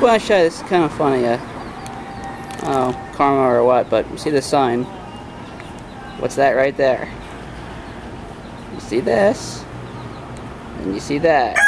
one that's kind of funny. Uh, oh, karma or what? But you see the sign. What's that right there? You see this, and you see that.